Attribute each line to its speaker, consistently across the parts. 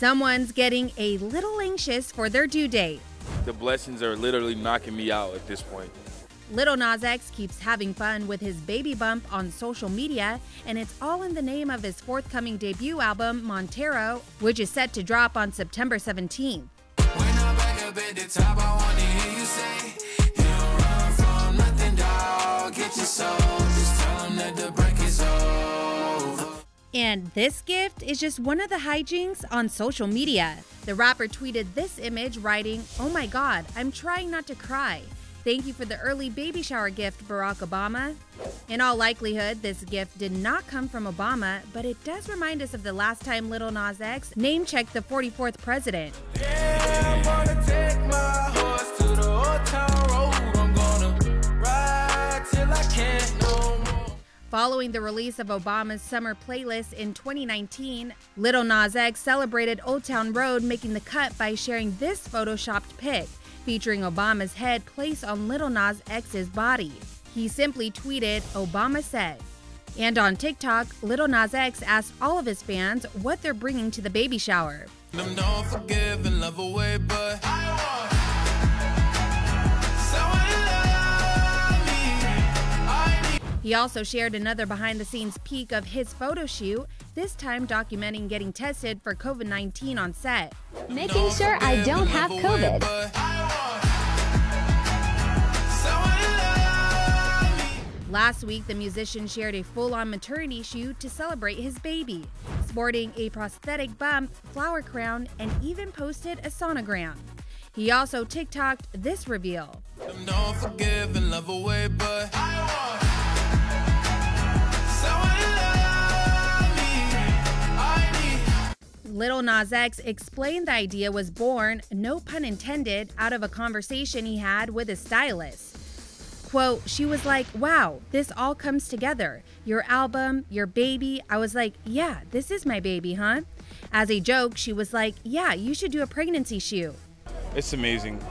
Speaker 1: Someone's getting a little anxious for their due date.
Speaker 2: The blessings are literally knocking me out at this point.
Speaker 1: Lil Nas X keeps having fun with his baby bump on social media, and it's all in the name of his forthcoming debut album, Montero, which is set to drop on September 17th. And this gift is just one of the hijinks on social media. The rapper tweeted this image, writing, Oh my god, I'm trying not to cry. Thank you for the early baby shower gift, Barack Obama. In all likelihood, this gift did not come from Obama, but it does remind us of the last time Lil Nas X name checked the 44th president. Following the release of Obama's summer playlist in 2019, Lil Nas X celebrated Old Town Road making the cut by sharing this photoshopped pic featuring Obama's head placed on Lil Nas X's body. He simply tweeted, Obama said. And on TikTok, Lil Nas X asked all of his fans what they're bringing to the baby shower. He also shared another behind the scenes peek of his photo shoot, this time documenting getting tested for COVID 19 on set.
Speaker 3: Making sure I don't have COVID.
Speaker 1: Last week, the musician shared a full on maternity shoot to celebrate his baby, sporting a prosthetic bump, flower crown, and even posted a sonogram. He also TikToked this reveal. Lil Nas X explained the idea was born, no pun intended, out of a conversation he had with his stylist. Quote, she was like, wow, this all comes together. Your album, your baby. I was like, yeah, this is my baby, huh? As a joke, she was like, yeah, you should do a pregnancy shoot.
Speaker 2: It's amazing.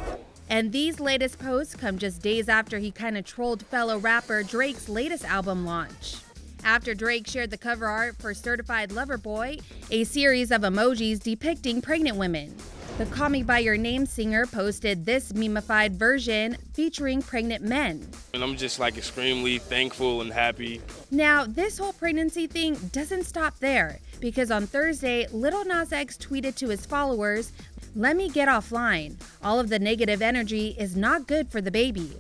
Speaker 1: And these latest posts come just days after he kind of trolled fellow rapper Drake's latest album launch after Drake shared the cover art for Certified Lover Boy, a series of emojis depicting pregnant women. The Call Me By Your Name singer posted this memeified version featuring pregnant men.
Speaker 2: And I'm just like extremely thankful and happy.
Speaker 1: Now, this whole pregnancy thing doesn't stop there because on Thursday, Lil Nas X tweeted to his followers, Let me get offline. All of the negative energy is not good for the baby.